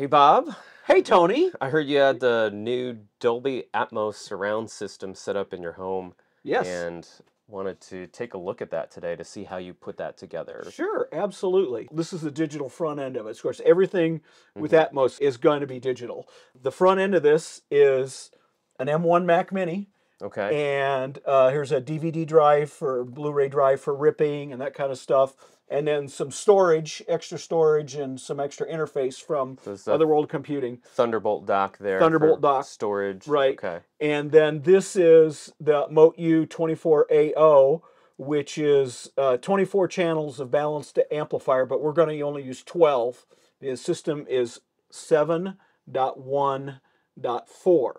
Hey, Bob. Hey, Tony. I heard you had the new Dolby Atmos surround system set up in your home. Yes. And wanted to take a look at that today to see how you put that together. Sure, absolutely. This is the digital front end of it. Of course, everything with Atmos is going to be digital. The front end of this is an M1 Mac Mini. Okay. And uh, here's a DVD drive for Blu-ray drive for ripping and that kind of stuff, and then some storage, extra storage, and some extra interface from So Otherworld Computing. Thunderbolt dock there. Thunderbolt dock. Storage. Right. Okay. And then this is the MOTU 24Ao, which is uh, 24 channels of balanced amplifier, but we're going to only use 12. The system is 7.1.4.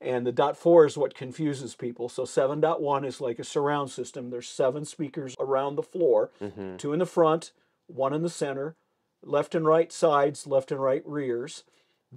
And the dot 4 is what confuses people. So 7.1 is like a surround system. There's seven speakers around the floor, Mm-hmm. two in the front, one in the center, left and right sides, left and right rears.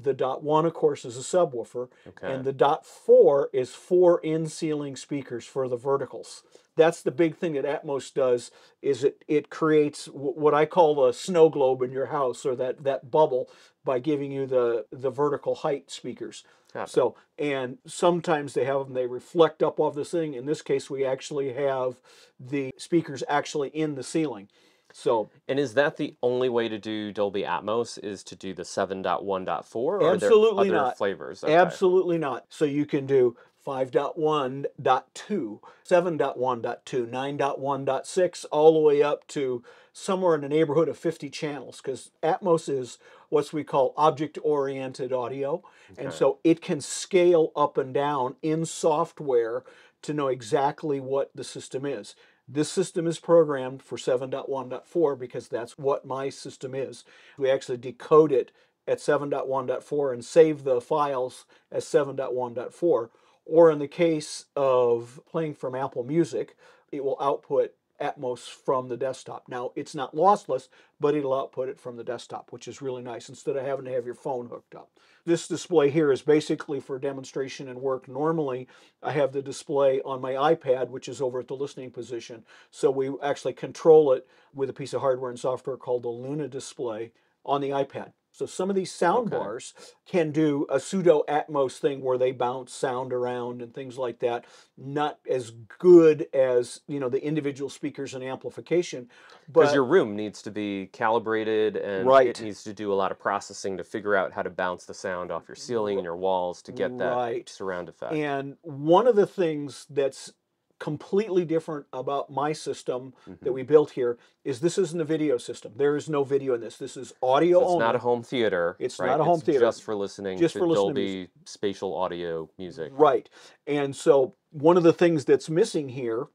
The dot 1, of course, is a subwoofer. Okay. And the dot 4 is four in-ceiling speakers for the verticals. That's the big thing that Atmos does is it it creates wh- what I call a snow globe in your house or that that bubble by giving you the the vertical height speakers. So and sometimes they have them they reflect up off this thing. In this case, we actually have the speakers actually in the ceiling. So And is that the only way to do Dolby Atmos? Is to do the 7.1.4? Or are Absolutely not. flavors? Okay. Absolutely not. So you can do 5.1.2, 7.1.2, 9.1.6, all the way up to somewhere in the neighborhood of 50 channels because Atmos is what we call object oriented audio. And so it can scale up and down in software to know exactly what the system is. This system is programmed for 7.1.4 because that's what my system is. We actually decode it at 7.1.4 and save the files as 7.1.4. Or in the case of playing from Apple Music, it will output Atmos from the desktop. Now, it's not lossless, but it'll output it from the desktop, which is really nice instead of having to have your phone hooked up. This display here is basically for demonstration and work. Normally, I have the display on my iPad, which is over at the listening position. So we actually control it with a piece of hardware and software called the Luna display on the iPad. So some of these sound Okay. bars can do a pseudo Atmos thing where they bounce sound around and things like that. Not as good as you know the individual speakers and amplification, Because but your room needs to be calibrated and Right. it needs to do a lot of processing to figure out how to bounce the sound off your ceiling and your walls to get that Right. surround effect. And one of the things that's completely different about my system Mm-hmm. that we built here is this isn't a video system. There is no video in this. This is audio So it's only. not a home theater. It's right? not a home It's theater. Just for listening Just to for listening to Dolby spatial audio music. Right. And so one of the things that's missing here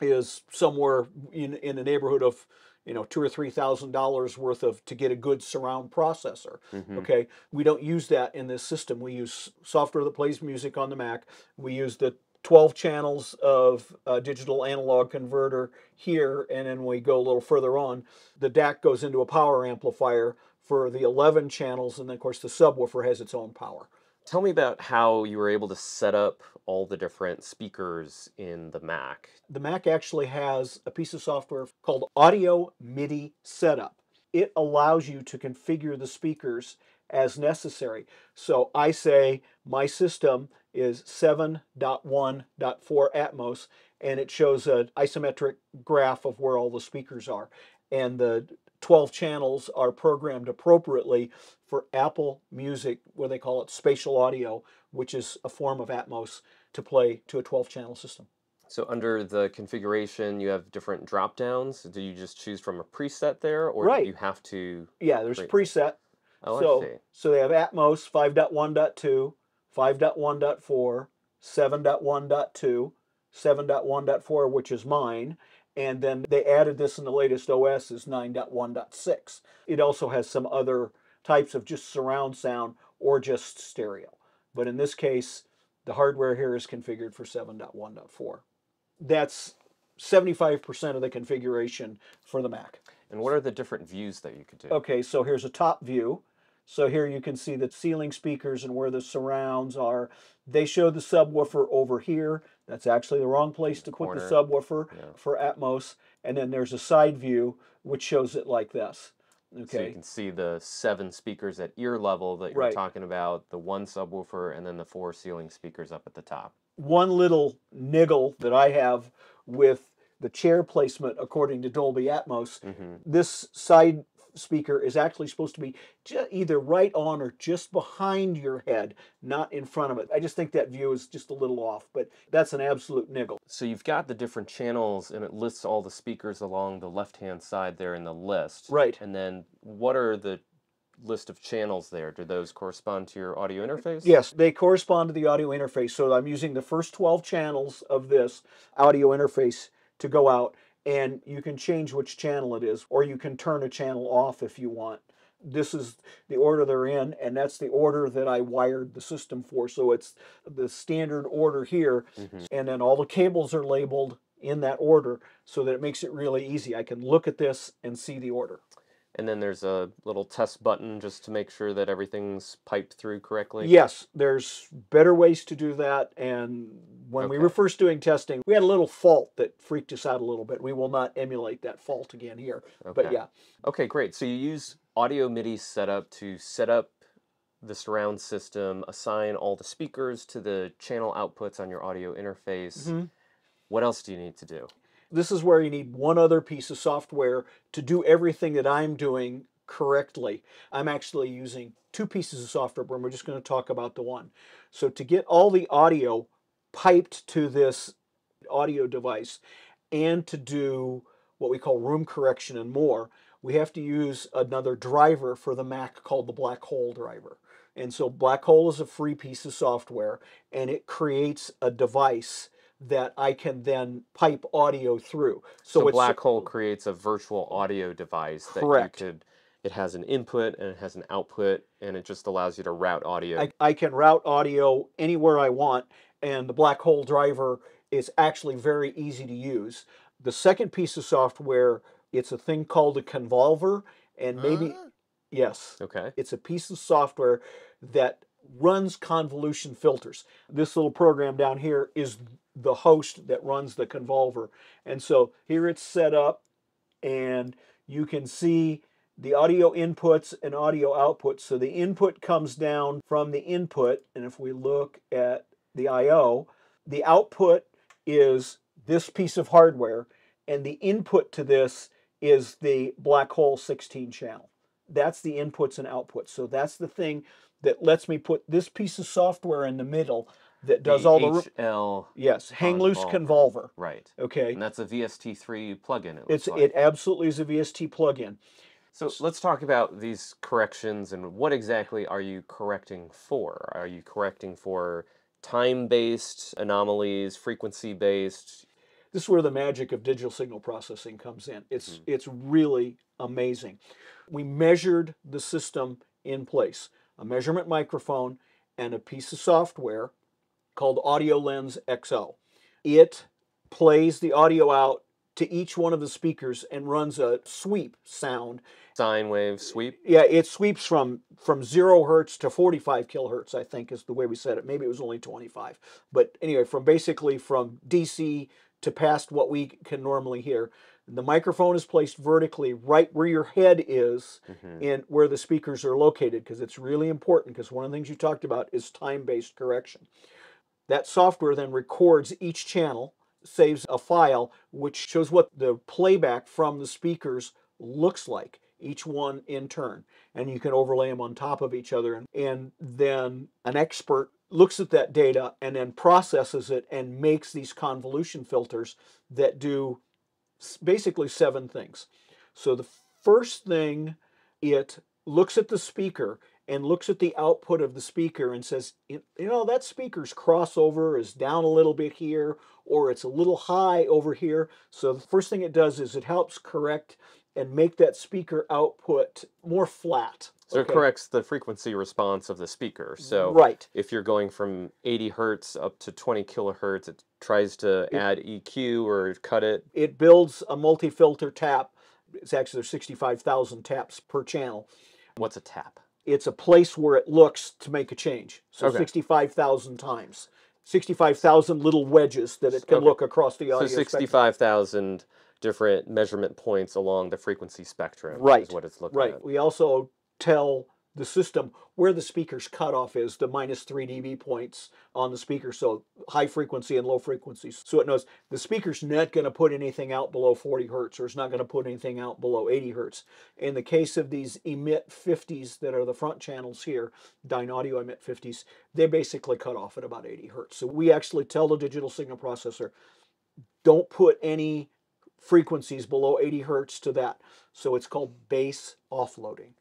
is somewhere in, in the neighborhood of you know two or three thousand dollars worth of to get a good surround processor. Mhm. Okay, we don't use that in this system. We use software that plays music on the Mac. We use the 12 channels of uh, digital analog converter here, and then we go a little further on. The DAC goes into a power amplifier for the 11 channels, and then of course the subwoofer has its own power. Tell me about how you were able to set up all the different speakers in the Mac. the Mac actually has a piece of software called Audio MIDI Setup. It allows you to configure the speakers as necessary. So I say my system is 7.1.4 Atmos and it shows an isometric graph of where all the speakers are. And the 12 channels are programmed appropriately for Apple Music, where they call it spatial audio, which is a form of Atmos to play to a 12 channel system. So under the configuration, you have different drop downs. Do you just choose from a preset there, or Right. do you have to? Yeah, there's preset. Oh, so, I see. so they have Atmos 5.1.2, 5.1.4, 7.1.2, 7.1.4, which is mine, and then they added this in the latest OS is 9.1.6. It also has some other types of just surround sound or just stereo. But in this case, the hardware here is configured for 7.1.4. That's 75% of the configuration for the Mac. And what are the different views that you could do? Okay, so here's a top view. So here you can see the ceiling speakers and where the surrounds are. They show the subwoofer over here. That's actually the wrong place to put the subwoofer Yeah. for Atmos. And then there's a side view which shows it like this. So you can see the seven speakers at ear level that you're Right. talking about, the one subwoofer, and then the four ceiling speakers up at the top. One little niggle that I have with the chair placement according to Dolby Atmos, hmm this side speaker is actually supposed to be either right on or just behind your head, not in front of it. I just think that view is just a little off, but that's an absolute niggle. So you've got the different channels, and it lists all the speakers along the left-hand side there in the list. Right. And then what are the list of channels there? Do those correspond to your audio interface? Yes, they correspond to the audio interface. So I'm using the first 12 channels of this audio interface to go out, and you can change which channel it is, or you can turn a channel off if you want. This is the order they're in, and that's the order that I wired the system for. So it's the standard order here, Mhm. and then all the cables are labeled in that order so that it makes it really easy. I can look at this and see the order. And then there's a little test button just to make sure that everything's piped through correctly. Yes, there's better ways to do that. And when we were first doing testing, we had a little fault that freaked us out a little bit. We will not emulate that fault again here. But yeah, Okay, great. So you use audio MIDI setup to set up the surround system, assign all the speakers to the channel outputs on your audio interface. Mhm. What else do you need to do? This is where you need one other piece of software to do everything that I'm doing correctly. I'm actually using two pieces of software, but we're just going to talk about the one. So to get all the audio piped to this audio device and to do what we call room correction and more, we have to use another driver for the Mac called the Black Hole driver. And so Black Hole is a free piece of software and it creates a device that I can then pipe audio through. So, it's Black Hole creates a virtual audio device that Correct. you could. It has an input and it has an output, and it just allows you to route audio. I, I can route audio anywhere I want, and the Black Hole driver is actually very easy to use. The second piece of software, it's a thing called a convolver, and maybe ah. yes, okay. it's a piece of software that runs convolution filters. This little program down here is the host that runs the convolver. And so here it's set up and you can see the audio inputs and audio outputs. So the input comes down from the input and if we look at the IO, the output is this piece of hardware and the input to this is the black hole 16 channel. That's the inputs and outputs. So that's the thing that lets me put this piece of software in the middle that does the all the HL. yes hang loose Convolver. Right. Okay, And that's a VST3 plugin. It it's like. it absolutely is a VST plugin. So let's talk about these corrections and what exactly are you correcting for? Are you correcting for time-based anomalies, frequency-based? This is where the magic of digital signal processing comes in. It's hmm. it's really amazing. We measured the system in place, a measurement microphone and a piece of software called Audiolense XO. It plays the audio out to each one of the speakers and runs a sweep sound Sine wave sweep? yeah, it sweeps from from zero hertz to 45 kilohertz. I think is the way we said it. Maybe it was only 25, but anyway, from basically from DC to past what we can normally hear. The microphone is placed vertically right where your head is Mhm. in where the speakers are located because it's really important because one of the things you talked about is time-based correction. That software then records each channel, saves a file which shows what the playback from the speakers looks like, each one in turn. And you can overlay them on top of each other. And, and then an expert looks at that data and then processes it and makes these convolution filters that do basically seven things. So the first thing, it looks at the speaker and looks at the output of the speaker and says, you know, that speaker's crossover is down a little bit here, or it's a little high over here. So the first thing it does is it helps correct and make that speaker output more flat. So Okay. it corrects the frequency response of the speaker. So right. if you're going from 80 hertz up to 20 kilohertz, it tries to add EQ or cut it. It builds a multi-filter tap. It's actually there's 65,000 taps per channel. What's a tap? It's a place where it looks to make a change. So Okay. 65,000 times. 65,000 little wedges that it can Okay. look across the audio spectrum. 65,000 different measurement points along the frequency spectrum. Right, Is what it's looking Right. at. We also tell the system where the speaker's cutoff is, the minus 3 dB points on the speaker, so high frequency and low frequencies. So it knows the speaker's not going to put anything out below 40 hertz or it's not going to put anything out below 80 hertz. In the case of these emit 50s that are the front channels here, Dynaudio emit 50s, they basically cut off at about 80 hertz. So we actually tell the digital signal processor, don't put any frequencies below 80 hertz to that. So it's called bass offloading.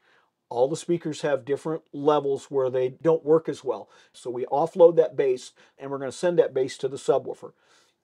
All the speakers have different levels where they don't work as well. So we offload that bass and we're going to send that bass to the subwoofer.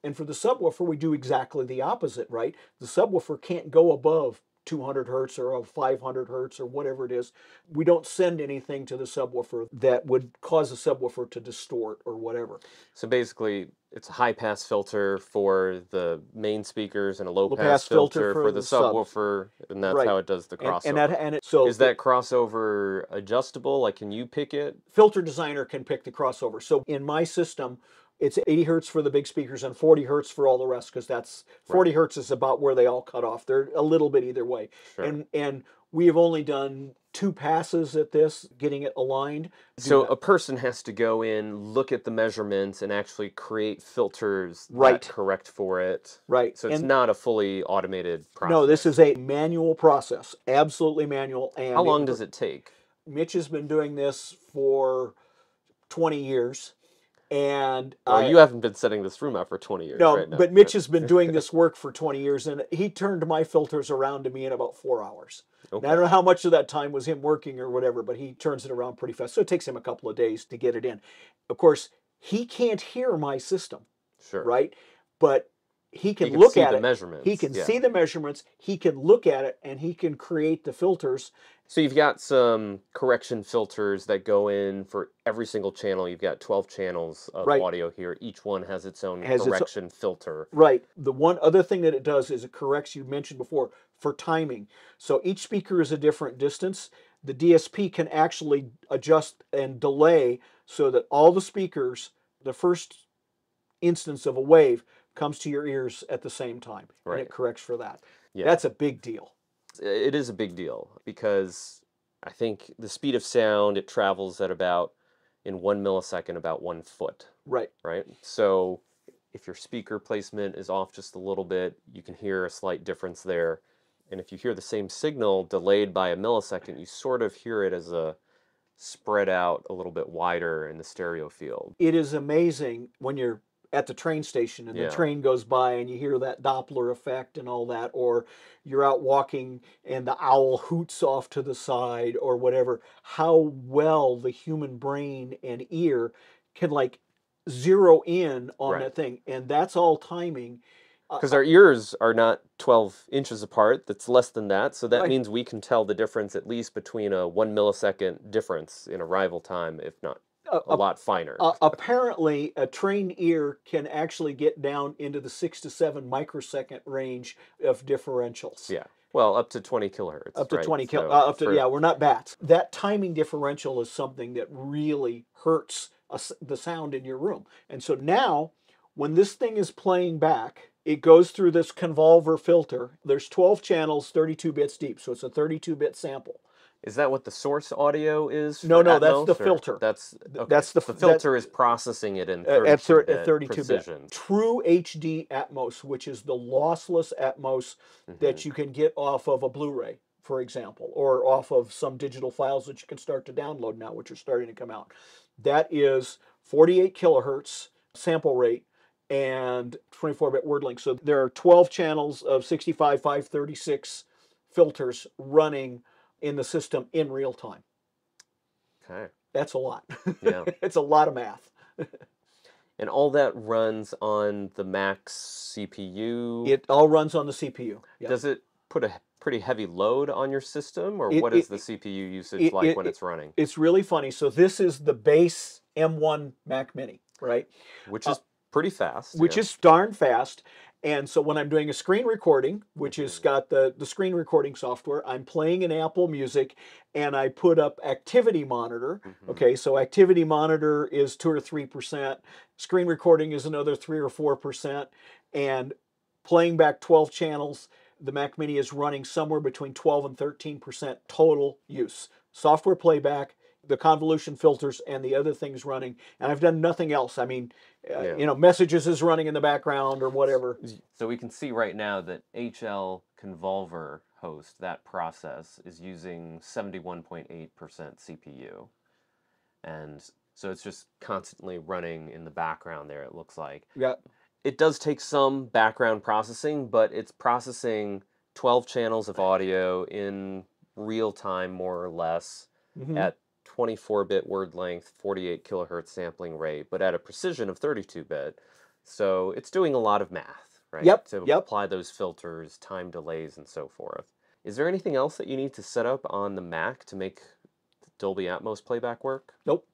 And for the subwoofer, we do exactly the opposite, right? The subwoofer can't go above 200 hertz or of 500 hertz or whatever it is. We don't send anything to the subwoofer that would cause the subwoofer to distort or whatever. So basically, it's a high pass filter for the main speakers and a low, Low pass, pass filter filter, for for the, the subs. subwoofer, and that's Right. how it does the And, crossover. and that and it, so Is the- that crossover adjustable? Like, can you pick it? filter designer can pick the crossover. So in my system, it's 80 hertz for the big speakers and 40 hertz for all the rest because that's 40 hertz is about where they all cut off. They're a little bit either way. Sure. And and we have only done two passes at this, getting it aligned. So that. a person has to go in, look at the measurements, and actually create filters Right. that correct for it. right. So it's and not a fully automated process. no, this is a manual process, absolutely manual. And How long does it take? Mitch has been doing this for 20 years, and Well, I- you haven't been setting this room up for 20 years. No, right now, but Mitch has been doing this work for 20 years, and he turned my filters around to me in about four hours. And I don't know how much of that time was him working or whatever, but he turns it around pretty fast. So it takes him a couple of days to get it in. Of course, he can't hear my system, Sure. right? But he can, He can look at the it. measurements. He can yeah. see the measurements. He can look at it, and he can create the filters. So you've got some correction filters that go in for every single channel. You've got 12 channels of Right. audio here. Each one has its own Has its correction filter. Right. The one other thing that it does is it corrects, you mentioned before, for timing. So each speaker is a different distance. The DSP can actually adjust and delay so that all the speakers, the first instance of a wave, comes to your ears at the same time. Right. And it corrects for that. Yeah. That's a big deal. It is a big deal because I think the speed of sound, it travels at about, in one millisecond, about one foot, Right. right? So if your speaker placement is off just a little bit, you can hear a slight difference there. And if you hear the same signal delayed by a millisecond, you sort of hear it as a spread out a little bit wider in the stereo field. It is amazing when you're at the train station and Yeah. the train goes by and you hear that Doppler effect and all that, or you're out walking and the owl hoots off to the side or whatever, how well the human brain and ear can like zero in on Right. that thing. And that's all timing. Uh, Because our ears are not 12 inches apart, that's less than that. So that Right. means we can tell the difference at least between a one millisecond difference in arrival time, if not a- a lot finer. Uh, apparently, a trained ear can actually get down into the six to seven microsecond range of differentials. yeah. Well, up to 20 kilohertz. up to right? 20 kil So uh, up to for- yeah we're not bats that timing differential is something that really hurts us, the sound in your room and so now when this thing is playing back it goes through this convolver filter there's 12 channels 32 bits deep so it's a 32 bit sample Is that what the source audio is? No, no, that's the filter. That's okay. that's the the filter is processing it in uh, 32 at, thir- bit at 32 precision. bit true hd atmos which is the lossless atmos Mm-hmm. that you can get off of a blu-ray for example or off of some digital files that you can start to download now which are starting to come out that is 48 kilohertz sample rate and 24-bit word length so there are 12 channels of 65 536 filters running in the system in real time Okay. that's a lot Yeah. it's a lot of math And all that runs on the Mac's CPU. It all runs on the CPU. Does it put a pretty heavy load on your system, or It- what is it- the CPU usage it- like when it's running? It's really funny. So this is the base M1 Mac Mini, right? Which is pretty fast. uh, Which yeah. is darn fast. And so when I'm doing a screen recording, which has got the, the screen recording software, I'm playing in Apple Music and I put up Activity Monitor. Mhm. Okay, so Activity Monitor is two or three percent, screen recording is another three or four percent, and playing back 12 channels. The Mac Mini is running somewhere between 12 and 13% total use. Software playback, the convolution filters, and the other things running. And I've done nothing else. I mean, uh, Yeah. you know, messages is running in the background or whatever. So we can see right now that HL Convolver host, that process, is using 71.8% CPU. And so it's just constantly running in the background there, it looks like. Yeah. It does take some background processing, but it's processing 12 channels of audio in real time, more or less, Mhm. at 24 bit word length, 48 kilohertz sampling rate, but at a precision of 32 bit. So it's doing a lot of math, right? Yep, To yep. apply those filters, time delays, and so forth. Is there anything else that you need to set up on the Mac to make Dolby Atmos playback work? Nope.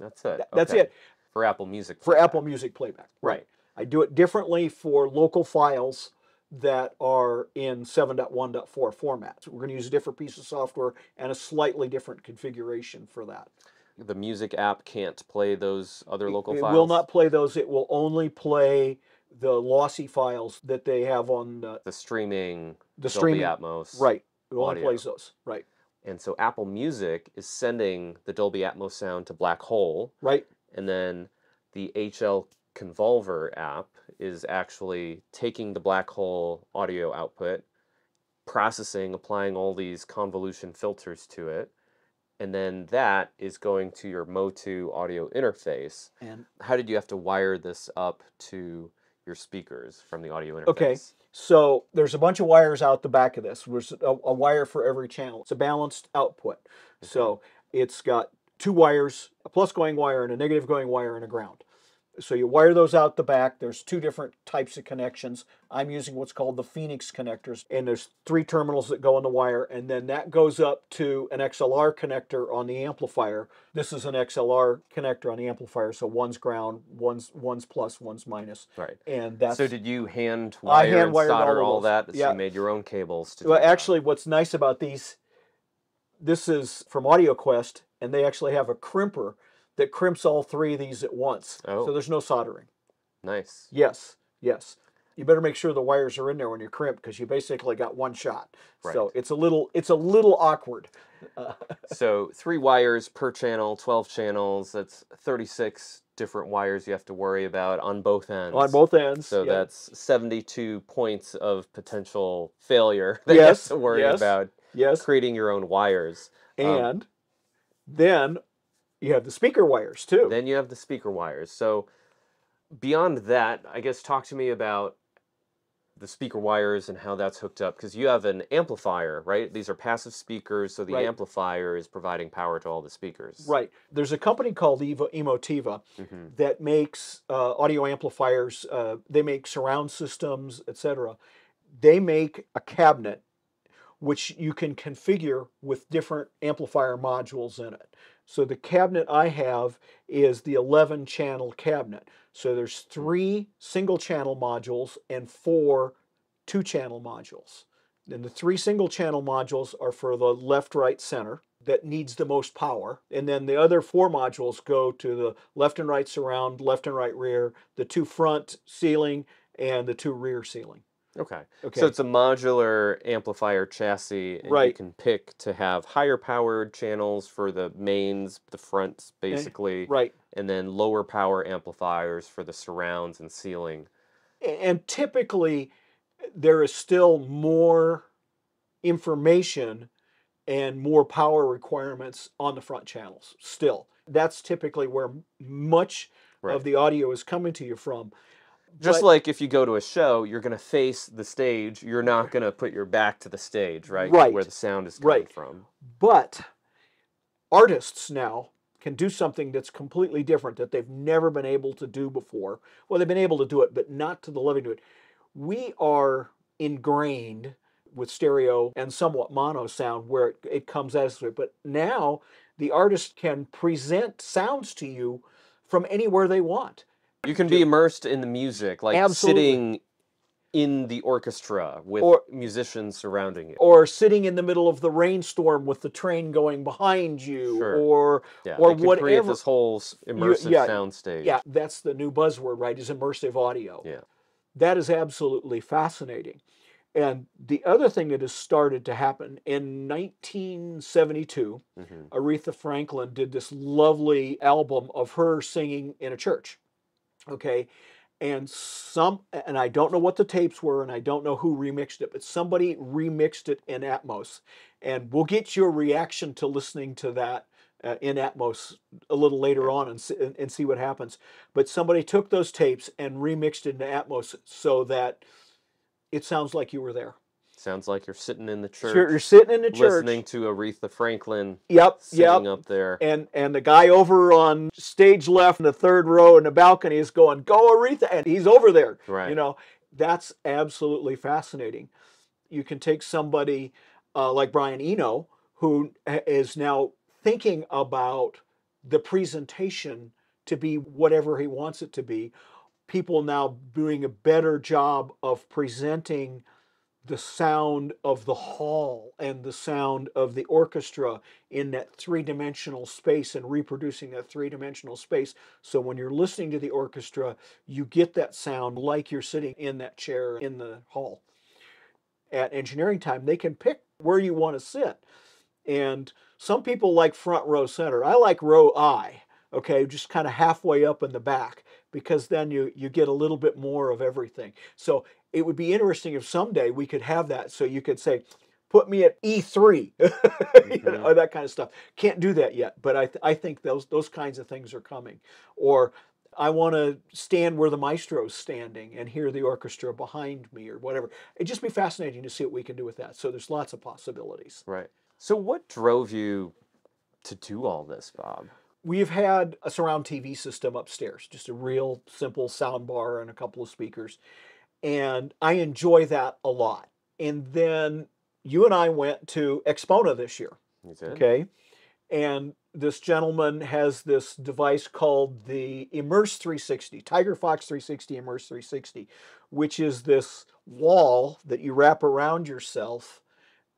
That's it. Th- That's okay. it For Apple Music. for. Apple Music playback. Right. I do it differently for local files that are in 7.1.4 format. We're going to use a different piece of software and a slightly different configuration for that. The music app can't play those other local it files. It will not play those. It will only play the lossy files that they have on the, The streaming the Dolby streaming. Atmos. Right. It only audio. plays those. Right. And so Apple Music is sending the Dolby Atmos sound to Black Hole, Right. and then the HL Convolver app is actually taking the Black Hole audio output, processing, applying all these convolution filters to it, and then that is going to your Motu audio interface. And How did you have to wire this up to your speakers from the audio interface? Okay. So there's a bunch of wires out the back of this. There's a, a wire for every channel. It's a balanced output. Mm-hmm. So it's got two wires, a plus going wire and a negative going wire and a ground. So you wire those out the back. There's two different types of connections. I'm using what's called the Phoenix connectors, and there's three terminals that go in the wire, and then that goes up to an XLR connector on the amplifier. This is an XLR connector on the amplifier, so one's ground, one's one's plus, one's minus, Right. and that's So did you hand I wire hand and wired all solder all, that? So Yeah. you made your own cables to Well, actually, what's nice about these, this is from AudioQuest, and they actually have a crimper that crimps all three of these at once. Oh. So there's no soldering. Nice. Yes, yes. You better make sure the wires are in there when you crimp because you basically got one shot. Right. So it's a little, it's a little awkward. So three wires per channel, 12 channels. That's 36 different wires you have to worry about on both ends. on both ends. So yeah. that's 72 points of potential failure that you Yes, have to worry yes. about yes, creating your own wires. Um, and then you have the speaker wires too. Then you have the speaker wires. So beyond that, I guess talk to me about the speaker wires and how that's hooked up because you have an amplifier, right? These are passive speakers, so the Right. amplifier is providing power to all the speakers. Right. There's a company called Evo, Emotiva hmm that makes uh, audio amplifiers. Uh, they make surround systems, etc. They make a cabinet which you can configure with different amplifier modules in it. So the cabinet I have is the 11 channel cabinet. So there's three single channel modules and four two channel modules. And the three single channel modules are for the left, right, center that needs the most power. And then the other four modules go to the left and right surround, left and right rear, the two front ceiling, and the two rear ceiling. Okay. Okay. So it's a modular amplifier chassis, and you Right. can pick to have higher powered channels for the mains, the fronts, eh, basically, right. and then lower power amplifiers for the surrounds and ceiling. A- And typically, there is still more information and more power requirements on the front channels. Still, that's typically where m- much Right. of the audio is coming to you from. Just But- like if you go to a show, you're going to face the stage. You're not going to put your back to the stage, right? Right. Where the sound is coming Right. from. But artists now can do something that's completely different that they've never been able to do before. Well, they've been able to do it, but not to the level to it. We are ingrained with stereo and somewhat mono sound where it, it comes as it. But now the artist can present sounds to you from anywhere they want. You can be immersed in the music, like Absolutely. sitting in the orchestra with Or- musicians surrounding you. Or sitting in the middle of the rainstorm with the train going behind you, Sure. or Yeah, or can create whatever. this whole immersive yeah, sound stage. Yeah, that's the new buzzword, right? Is immersive audio. Yeah. that is absolutely fascinating. And the other thing that has started to happen in 1972, hmm Aretha Franklin did this lovely album of her singing in a church. Okay. And some, and I don't know what the tapes were, and I don't know who remixed it, but somebody remixed it in Atmos. And we'll get your reaction to listening to that uh, in Atmos a little later on and, and see what happens. But somebody took those tapes and remixed it into Atmos so that it sounds like you were there. Sounds like you're sitting in the church, you're, you're sitting in the church. listening to Aretha Franklin Yep, singing yep. up there. and and the guy over on stage left in the third row in the balcony is going go aretha and he's over there Right. you know that's absolutely fascinating you can take somebody uh, like brian eno who is now thinking about the presentation to be whatever he wants it to be people now doing a better job of presenting the sound of the hall and the sound of the orchestra in that three dimensional space and reproducing that three dimensional space. So when you're listening to the orchestra, you get that sound like you're sitting in that chair in the hall. At engineering time, they can pick where you want to sit. And some people like front row center. I like row I, okay, just kind of halfway up in the back because then you you get a little bit more of everything. So it would be interesting if someday we could have that so you could say put me at E3 you Mhm. know that kind of stuff. Can't do that yet, but I th- I think those those kinds of things are coming. Or I want to stand where the maestro's standing and hear the orchestra behind me or whatever. It'd just be fascinating to see what we can do with that. So there's lots of possibilities. Right. So what drove you to do all this, Bob? We've had a surround TV system upstairs, just a real simple sound bar and a couple of speakers. And I enjoy that a lot. And then you and I went to AXPONA this year, okay? And this gentleman has this device called the Immerse 360, Tiger Fox 360 Immerse 360, which is this wall that you wrap around yourself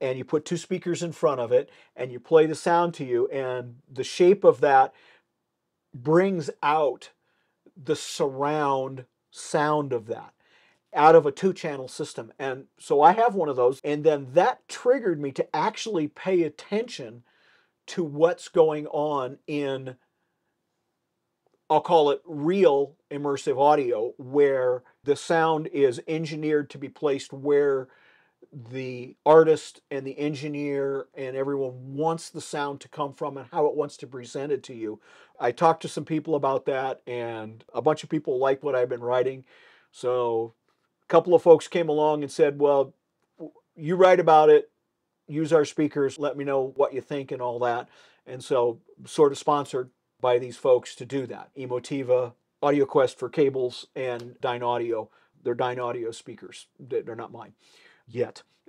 and you put two speakers in front of it and you play the sound to you and the shape of that brings out the surround sound of that out of a two channel system and so i have one of those and then that triggered me to actually pay attention to what's going on in I'll call it real immersive audio, where the sound is engineered to be placed where the artist and the engineer and everyone wants the sound to come from and how it wants to present it to you. I talked to some people about that, and a bunch of people like what I've been writing. So a couple of folks came along and said, Well, you write about it, use our speakers, let me know what you think and all that. And so, sort of sponsored by these folks to do that. Emotiva, AudioQuest for cables, and Dynaudio. They're Dynaudio speakers. They- They're not mine yet.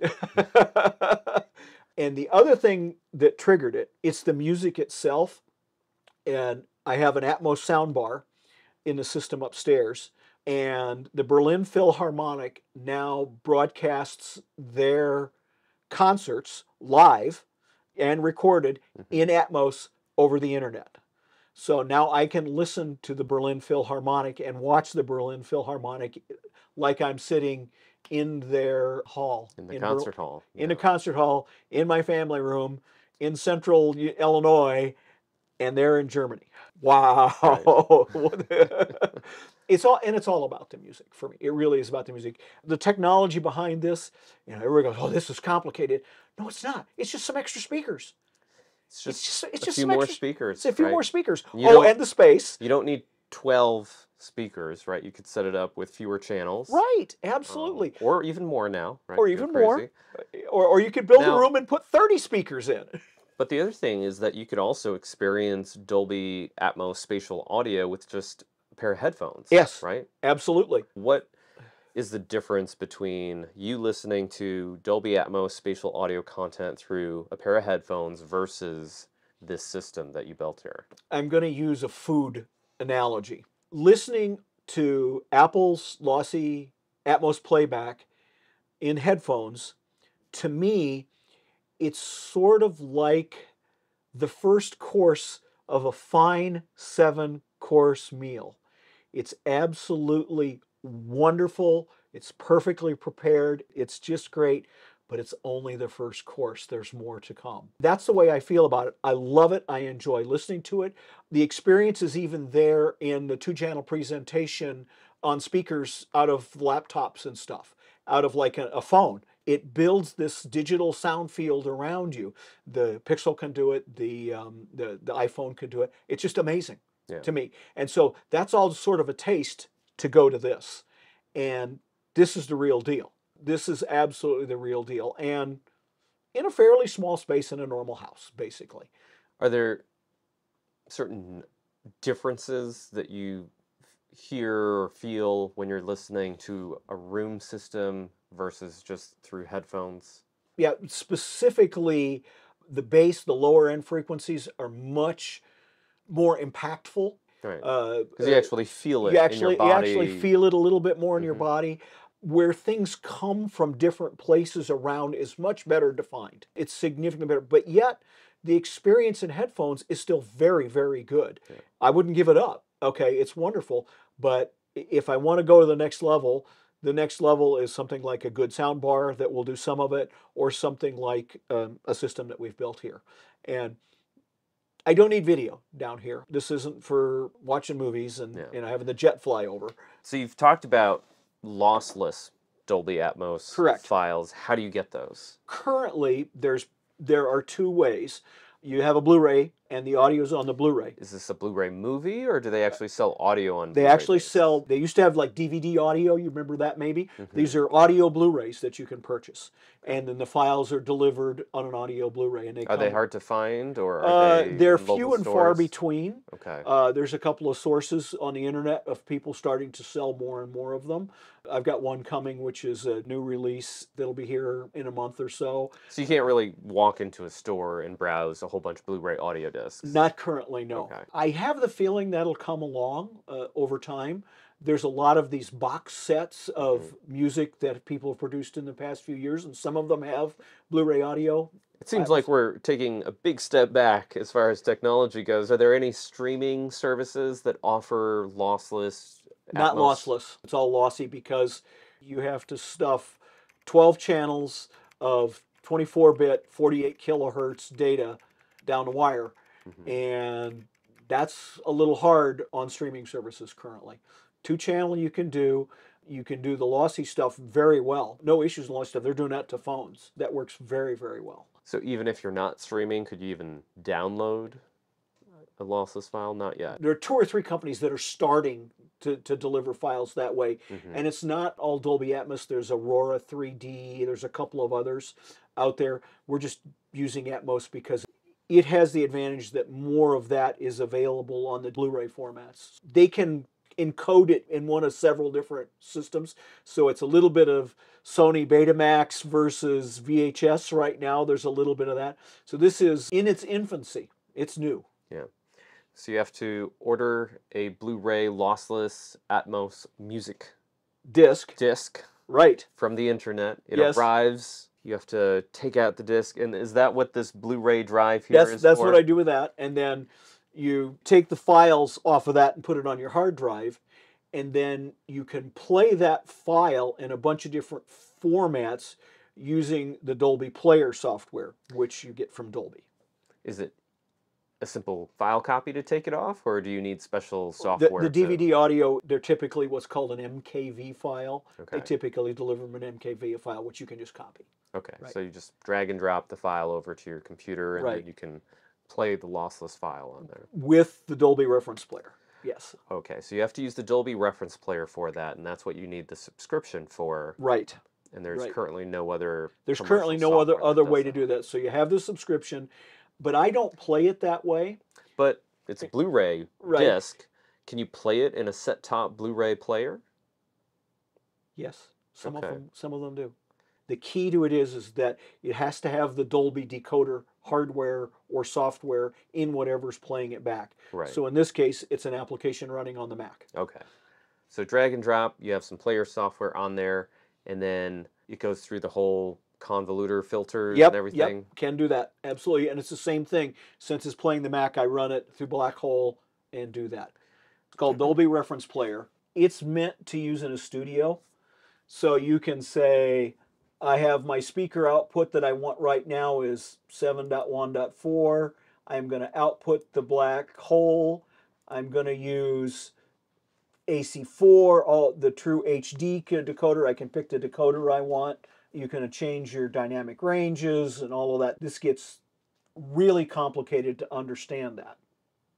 and the other thing that triggered it, it's the music itself. And I have an Atmos soundbar in the system upstairs. And the Berlin Philharmonic now broadcasts their concerts live and recorded Mhm. in Atmos over the internet. So now I can listen to the Berlin Philharmonic and watch the Berlin Philharmonic like I'm sitting in their hall In the Berl- concert hall. in a concert hall in my family room in central Illinois and they're in Germany. Wow. it's all and it's all about the music for me. It really is about the music. The technology behind this, you know, everybody goes, "Oh, this is complicated." No, it's not. It's just some extra speakers. It's It's just, just it's a just few more extra, speakers. It's a few right? more speakers. You oh, and the space. You don't need 12 speakers, right? You could set it up with fewer channels. Right, um, absolutely. or even more now, right? Or even more. or or you could build Now- a room and put 30 speakers in. But the other thing is that you could also experience Dolby Atmos spatial audio with just pair of headphones. Yes. Right? Absolutely. What is the difference between you listening to Dolby Atmos spatial audio content through a pair of headphones versus this system that you built here? I'm going to use a food analogy. Listening to Apple's lossy Atmos playback in headphones, to me, it's sort of like the first course of a fine seven course meal. It's absolutely wonderful. It's perfectly prepared. It's just great, but it's only the first course. There's more to come. That's the way I feel about it. I love it. I enjoy listening to it. The experience is even there in the two channel presentation on speakers out of laptops and stuff, out of like a, a phone it builds this digital sound field around you. The Pixel can do it. The um, the, the iPhone can do it. It's just amazing Yeah. to me. And so that's all sort of a taste to go to this. And this is the real deal. This is absolutely the real deal. And in a fairly small space in a normal house, basically. Are there certain differences that you hear or feel when you're listening to a room system versus just through headphones? Yeah, specifically the bass, the lower end frequencies are much more impactful. Right. Uh, Because you uh, actually feel it you in actually your you actually feel it a little bit more in your Mhm. body where things come from different places around is much better defined it's significantly better but yet the experience in headphones is still very very good Yeah. i wouldn't give it up okay it's wonderful but if i want to go to the next level the next level is something like a good sound bar that will do some of it or something like um, a system that we've built here and I don't need video down here. This isn't for watching movies and Yeah. you know having the jet fly over. So you've talked about lossless Dolby Atmos Correct. files. How do you get those? Currently, there's there are two ways. You have a Blu-ray, and the audio is on the Blu-ray. Is this a Blu-ray movie, or do they actually sell audio on? They Blu-ray actually sell. They used to have like DVD audio. You remember that maybe? Mhm. These are audio Blu-rays that you can purchase, and then the files are delivered on an audio Blu-ray. And they Are they hard to find, or are Uh, they local few and far between. Okay. Uh, there's a couple of sources on the internet of people starting to sell more and more of them. I've got one coming, which is a new release that'll be here in a month or so. So you can't really walk into a store and browse a whole bunch of Blu-ray audio discs. Not currently, no. Okay. I have the feeling that'll come along uh, over time. There's a lot of these box sets of Mm-hmm. music that people have produced in the past few years, and some of them have Blu-ray audio. It seems like we're taking a big step back as far as technology goes. Are there any streaming services that offer lossless? Not lossless. It's all lossy because you have to stuff 12 channels of 24-bit, 48 kilohertz data down the wire, Mhm. and that's a little hard on streaming services currently. Two channel you can do. You can do the lossy stuff very well. No issues with lossy stuff. They're doing that to phones. That works very, very well. So even if you're not streaming, could you even download a lossless file? Not yet. There are two or three companies that are starting to, to deliver files that way. Mhm. And it's not all Dolby Atmos. There's Auro-3D. There's a couple of others out there. We're just using Atmos because it has the advantage that more of that is available on the Blu-ray formats. They can encode it in one of several different systems. So it's a little bit of Sony Betamax versus VHS right now. There's a little bit of that. So this is in its infancy. It's new. Yeah. So you have to order a Blu-ray lossless Atmos music Disc, disc right. from the internet. It Yes. arrives. You have to take out the disc, and is that what this Blu-ray drive here is That's that's for? what I do with that, and then you take the files off of that and put it on your hard drive, and then you can play that file in a bunch of different formats using the Dolby Player software, which you get from Dolby. Is it a simple file copy to take it off, or do you need special software? the to- DVD audio, they're typically what's called an MKV file. Okay. They typically deliver them an MKV file, which you can just copy. Okay, Right. so you just drag and drop the file over to your computer, and Right. then you can play the lossless file on there. with the Dolby reference player. Yes, Okay, so you have to use the Dolby reference player for that, and that's what you need the subscription for. right. And there's Right. currently no other. There's currently no other other way to do that. So you have the subscription, but I don't play it that way. But it's a Blu-ray Right. disc. Can you play it in a set-top Blu-ray player? Yes, some Okay. of them some of them do. The key to it is is that it has to have the Dolby decoder hardware or software in whatever's playing it back. Right. So in this case, it's an application running on the Mac. Okay. So drag and drop, you have some player software on there, and then it goes through the whole convoluter filters Yep, and everything. yep, can do that absolutely, and it's the same thing. Since it's playing the Mac, I run it through Black Hole and do that. It's called mm-hmm. Dolby Reference Player, it's meant to use in a studio. So you can say, I have my speaker output that I want right now is 7.1.4. I'm going to output the black hole. I'm going to use AC4, all the true HD decoder. I can pick the decoder I want. You can change your dynamic ranges and all of that. This gets really complicated to understand that.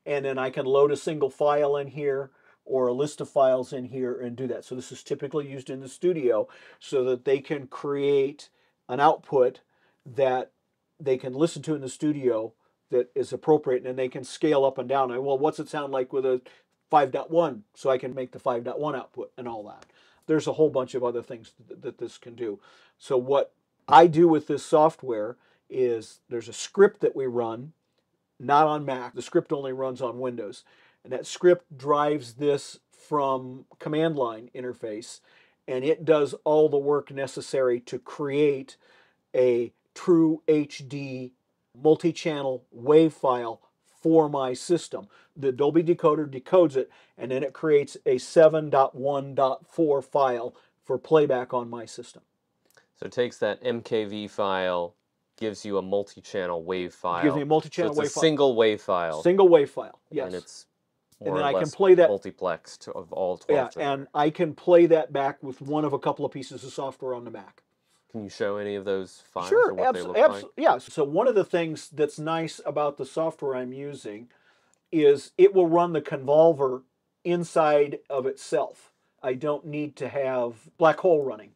And then I can load a single file in here or a list of files in here and do that. So this is typically used in the studio so that they can create an output that they can listen to in the studio that is appropriate and then they can scale up and down. Well, what's it sound like with a 5.1 so I can make the 5.1 output and all that. There's a whole bunch of other things that, that this can do. So what I do with this software is there's a script that we run, not on Mac. The script only runs on Windows. And that script drives this from command line interface and it does all the work necessary to create a true HD multi-channel WAV file for my system. The Dolby decoder decodes it and then it creates a 7.1.4 file for playback on my system. So it takes that MKV file, gives you a multi-channel WAV file. Gives me a multi-channel so WAV it's a file. single WAV file. Single WAV file, yes. And it's And then I can play that- multiplexed of all 12 yeah, and I can play that back with one of a couple of pieces of software on the Mac. Can you show any of those files Sure, absolutely. like? Yeah. So one of the things that's nice about the software I'm using is it will run the convolver inside of itself. I don't need to have Blackhole running.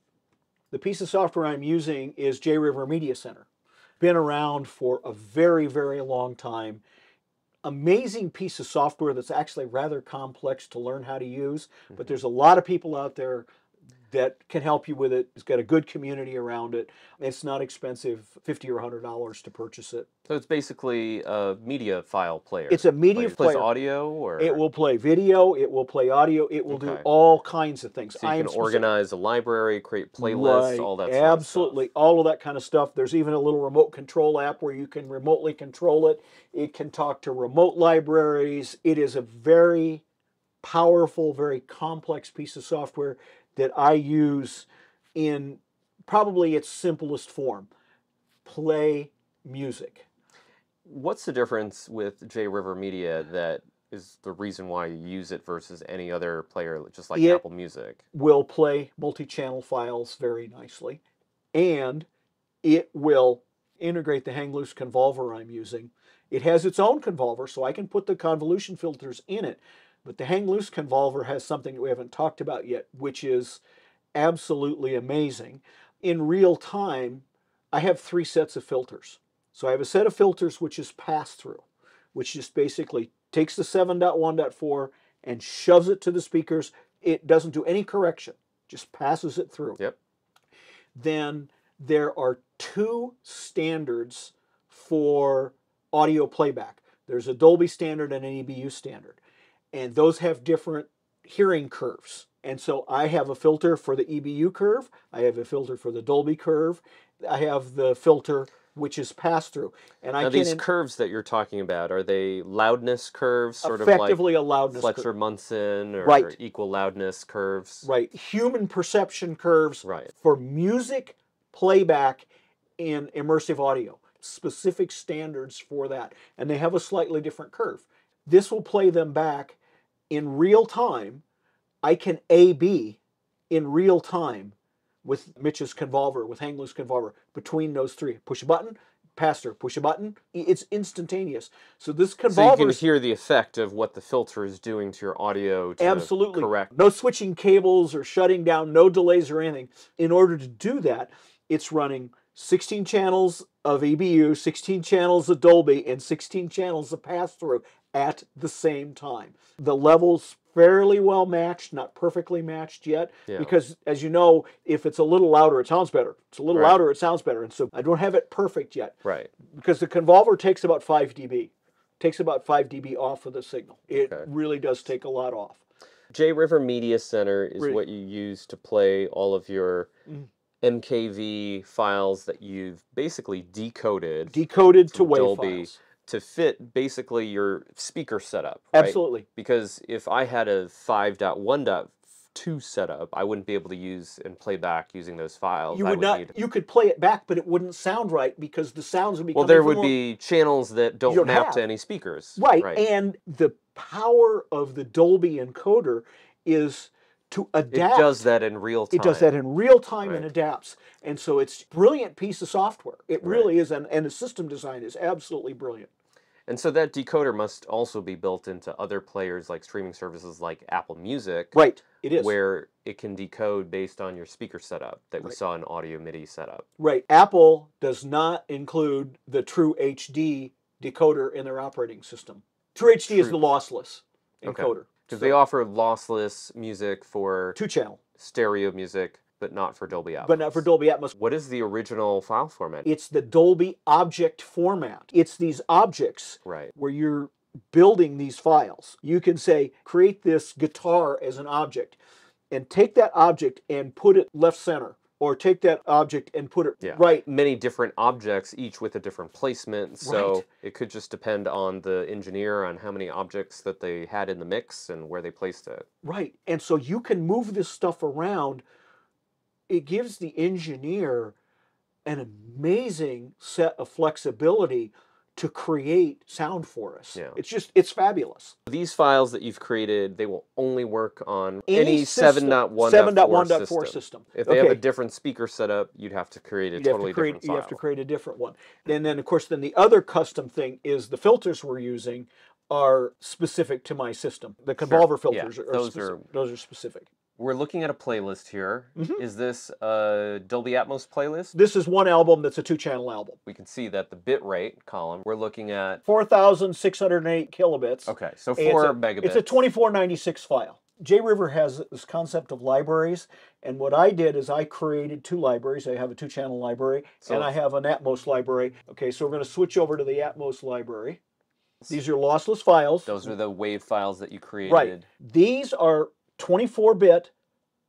The piece of software I'm using is JRiver Media Center. Been around for a very, very long time. Amazing piece of software that's actually rather complex to learn how to use, but mm-hmm. there's a lot of people out there that can help you with it. It's got a good community around it. It's not expensive, fifty or hundred dollars to purchase it. So it's basically a media file player. It's a media it plays player. audio or It will play video. It will play audio. It will do all kinds of things. so you I can organize a library, create playlists, Right, all that sort of stuff. absolutely, all of that kind of stuff. There's even a little remote control app where you can remotely control it. It can talk to remote libraries. It is a very powerful, very complex piece of software that I use in probably its simplest form. Play music. What's the difference with JRiver Media that is the reason why you use it versus any other player, just like It- Apple Music? will play multi-channel files very nicely and it will integrate the hang loose convolver I'm using. It has its own convolver so I can put the convolution filters in it. But the hang loose convolver has something that we haven't talked about yet, which is absolutely amazing. In real time, I have three sets of filters. So I have a set of filters which is pass through, which just basically takes the 7.1.4 and shoves it to the speakers. It doesn't do any correction, just passes it through. Yep. Then there are two standards for audio playback. There's a Dolby standard and an EBU standard. And those have different hearing curves. And so I have a filter for the EBU curve, I have a filter for the Dolby curve, I have the filter which is pass through. And I Now, can these curves that you're talking about, are they loudness curves, sort of like a loudness curve. Fletcher Munson or Right. equal loudness curves? Right. Human perception curves Right. for music playback in immersive audio. Specific standards for that. And they have a slightly different curve. This will play them back in real time. I can A B in real time with Mitch's convolver, with hang loose convolver, between those three. Push a button, pass through, push a button. It's instantaneous. So this convolver. So you can hear the effect of what the filter is doing to your audio to Absolutely. correct. No switching cables or shutting down, no delays or anything. In order to do that, it's running 16 channels of EBU, 16 channels of Dolby, and 16 channels of pass through at the same time. The levels fairly well matched, not perfectly matched yet, Yeah. because as you know, if it's a little louder, it sounds better. It's a little Right. louder, it sounds better. And so I don't have it perfect yet Right. because the convolver takes about 5 dB. Takes about 5 dB off of the signal. It Okay. really does take a lot off. JRiver Media Center is Right. what you use to play all of your Mm. MKV files that you've basically decoded decoded to WAV files. To fit basically your speaker setup. Right? Absolutely. Because if I had a FF2 setup, I wouldn't be able to use and play back using those files. You I would not. need- You could play it back, but it wouldn't sound right because the sounds would be. well, there would be channels that don't, don't map have. to any speakers. right, Right. and the power of the Dolby encoder is to adapt. it does that in real time. It does that in real time and adapts, and so it's a brilliant piece of software. It Right. really is, and, and the system design is absolutely brilliant. And so that decoder must also be built into other players like streaming services like Apple Music, Right, it is. where it can decode based on your speaker setup that we saw in audio MIDI setup. Right. Apple does not include the True HD decoder in their operating system. True HD is the lossless encoder. Because So, they offer lossless music for two channel, stereo music, but not for Dolby Atmos. but not for Dolby Atmos. What is the original file format? It's the Dolby object format. It's these objects right. where you're building these files. You can say, create this guitar as an object and take that object and put it left center, or take that object and put it Yeah. right. Many different objects, each with a different placement. So Right. it could just depend on the engineer on how many objects that they had in the mix and where they placed it. Right. And so you can move this stuff around. It gives the engineer an amazing set of flexibility to create sound for us. Yeah. It's just, it's fabulous. These files that you've created, they will only work on Any any, system- 7.1.4 7.1.4 system. system. If they have a different speaker setup, you'd have to create a You'd totally to create, different you file. have to create a different one. And then, of course, then the other custom thing is the filters we're using are specific to my system. The convolver Yeah, filters are, those specific. are- those are specific. We're looking at a playlist here. Is Mhm. this a Dolby Atmos playlist? This is one album that's a two-channel album. We can see that the bit rate column, we're looking at, 4,608 kilobits. okay, so It's 4 a- megabits. It's a 2496 file. JRiver has this concept of libraries, and what I did is I created two libraries. I have a two-channel library, So and I have an Atmos library. Okay, so we're going to switch over to the Atmos library. These are lossless files. Those are the WAV files that you created. Right. These are 24-bit,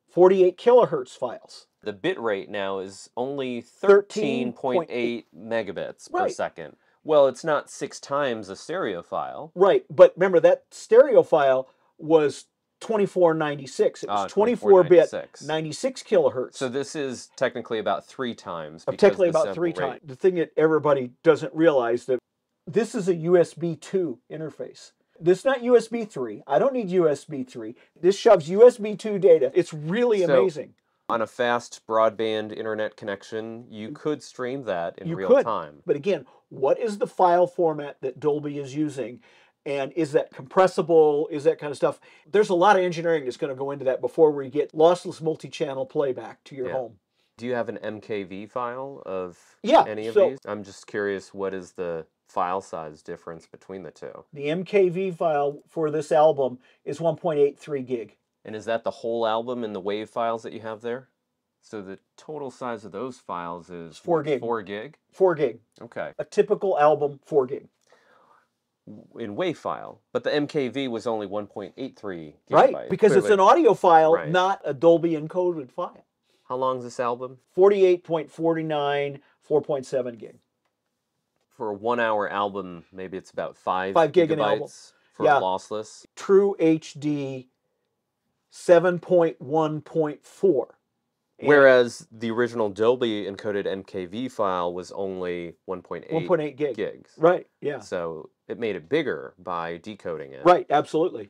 48 kilohertz files. The bit rate now is only 13.8 13.8 megabits per Right. second. Well, it's not six times a stereo file. Right, but remember that stereo file was 2496. It was 24-bit, 96 kilohertz. So this is technically about three times. Uh, technically about three times. The thing that everybody doesn't realize that this is a USB 2 interface. This is not USB 3. I don't need USB 3. This shoves USB 2 data. It's really So, amazing. On a fast broadband internet connection, you could stream that in You real could. time. But again, what is the file format that Dolby is using? And is that compressible? Is that kind of stuff? There's a lot of engineering that's going to go into that before we get lossless multi-channel playback to your Yeah. home. Do you have an MKV file of Yeah, any of so- these? I'm just curious, what is the file size difference between the two? The MKV file for this album is 1.83 gig. And is that the whole album in the WAV files that you have there? So the total size of those files is four gig. Four gig. 4 gig. Okay, A typical album, 4 gig. in WAV file, but the MKV was only 1.83 gigabytes. Right, because it's an audio file, Right. not a Dolby encoded file. How long is this album? 48.49, 4.7 gig. For a one-hour album, maybe it's about five Five gig gigabytes for Yeah. lossless. True HD 7.1.4. Whereas the original Dolby encoded MKV file was only 1.8 1.8 gig. gigs. Right, yeah. So it made it bigger by decoding it. Right, absolutely.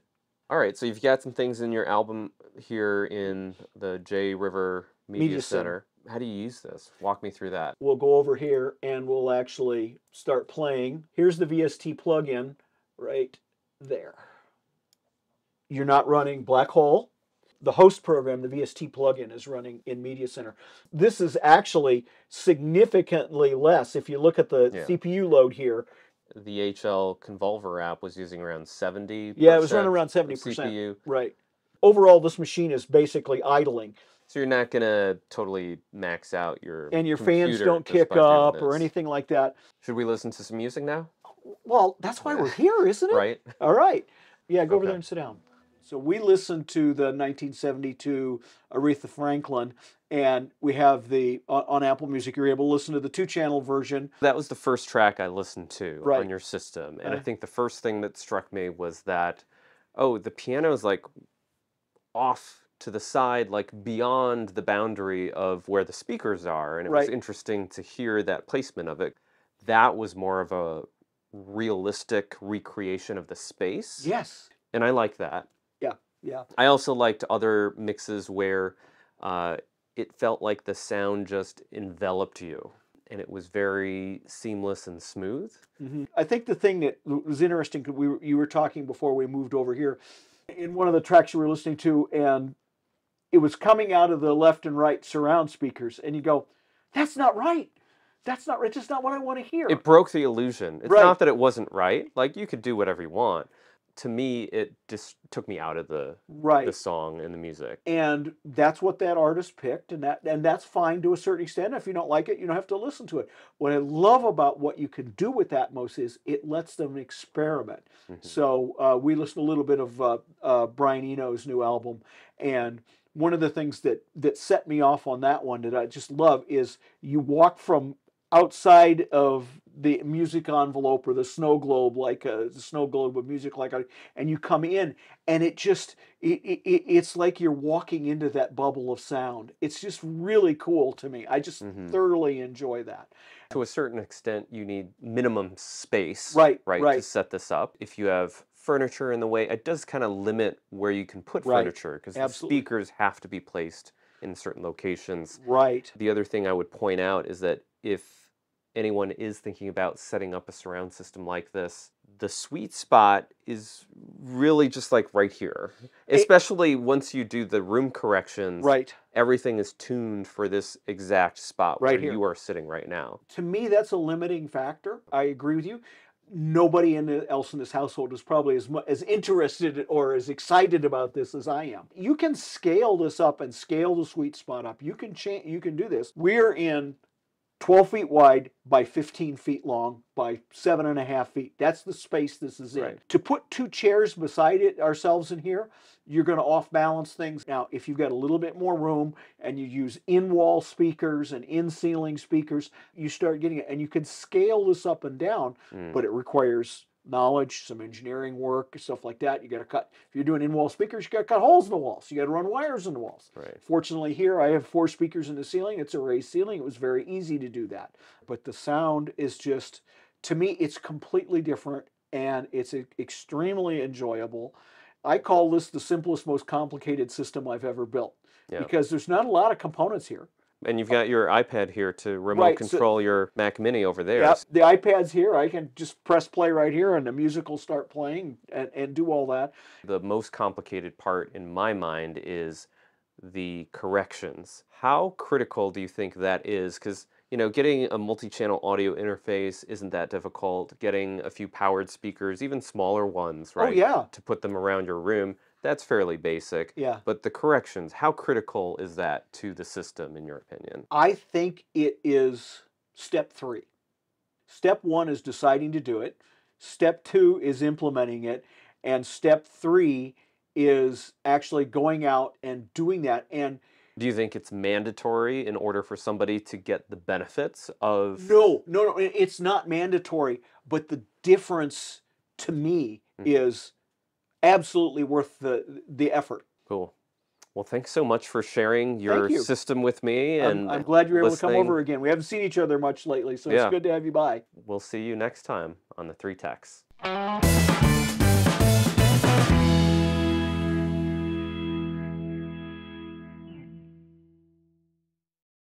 All right, so you've got some things in your album here in the JRiver Media, Media Center. Center. How do you use this? Walk me through that. We'll go over here and we'll actually start playing. Here's the VST plugin right there. You're not running Blackhole. The host program, the VST plugin, is running in Media Center. This is actually significantly less. If you look at the Yeah. CPU load here, The HL Convolver app was using around 70. yeah, it was running around 70%. CPU. Right. Overall, this machine is basically idling, So you're not gonna totally max out your and your fans don't kick up or anything like that. Should we listen to some music now? Well, that's why we're here, isn't it? Right. All right. Yeah, go over there and sit down. So we listened to the 1972 Aretha Franklin, and we have the on, on Apple Music. You're able to listen to the two-channel version. That was the first track I listened to Right. on your system. And I Uh. think the first thing that struck me was that, oh, the piano is like off to the side, like beyond the boundary of where the speakers are. And it was interesting to hear that placement of it. That was more of a realistic recreation of the space. Yes. And I like that. Yeah. Yeah. I also liked other mixes where uh, it felt like the sound just enveloped you and it was very seamless and smooth. Mhm. I think the thing that was interesting, we were, you were talking before we moved over here, in one of the tracks you were listening to, and it was coming out of the left and right surround speakers, and you go, "That's not right. That's not right. Just not what I want to hear." It broke the illusion. It's Right. not that it wasn't right. Like you could do whatever you want. To me, it just took me out of the right. the song and the music. and that's what that artist picked and that and that's fine to a certain extent if you don't like it you don't have to listen to it what i love about what you can do with atmos is it lets them experiment Mhm. so uh, we listened a little bit of uh, uh, brian eno's new album and one of the things that that set me off on that one that i just love is you walk from outside of the music envelope or the snow globe like a the snow globe of music like a, and you come in and it just it, it, it- it's like you're walking into that bubble of sound it's just really cool to me i just Mhm. thoroughly enjoy that To a certain extent, you need minimum space, Right, right, to set this up. If you have furniture in the way, it does kind of limit where you can put Right. furniture because the speakers have to be placed in certain locations. right The other thing I would point out is that if anyone is thinking about setting up a surround system like this, the sweet spot is really just like right here. Especially once you do the room corrections, right everything is tuned for this exact spot Right where here. you are sitting right now. to me that's a limiting factor i agree with you nobody in else in this household is probably as as interested or as excited about this as I am. You can scale this up and scale the sweet spot up. You can change. You can do this. We're in 12 feet wide by 15 feet long by seven and a half feet. That's the space this is in. Right. To put two chairs beside it ourselves in here, you're going to off balance things. Now, if you've got a little bit more room and you use in wall speakers and in ceiling speakers, you start getting it. And you can scale this up and down, Mm. but it requires knowledge, some engineering work, stuff like that. You got to cut, if you're doing in wall speakers, you got to cut holes in the walls. You got to run wires in the walls. Right. Fortunately, here I have four speakers in the ceiling. It's a raised ceiling. It was very easy to do that. But the sound is just, to me, it's completely different and it's extremely enjoyable. I call this the simplest, most complicated system I've ever built because there's not a lot of components here. And you've uh, got your iPad here to remote Right, so- control your Mac Mini over there. Yep, the iPad's here. I can just press play right here and the music will start playing and, and do all that. The most complicated part in my mind is the corrections. How critical do you think that is? Because, you know, getting a multi channel audio interface isn't that difficult. Getting a few powered speakers, even smaller ones, oh, right? Oh, yeah. To put them around your room, that's fairly basic. Yeah. But the corrections, how critical is that to the system, in your opinion? I think it is step three. Step one is deciding to do it. Step two is implementing it. And step three is actually going out and doing that. And Do you think it's mandatory in order for somebody to get the benefits of no, no, no, it's not mandatory. But the difference to me Mhm. is absolutely worth the the effort. Cool. Well, thanks so much for sharing your you. system with me, I'm, and I'm glad you were able to come over again. We haven't seen each other much lately, so Yeah. it's good to have you by. we'll see you next time on the Three Techs.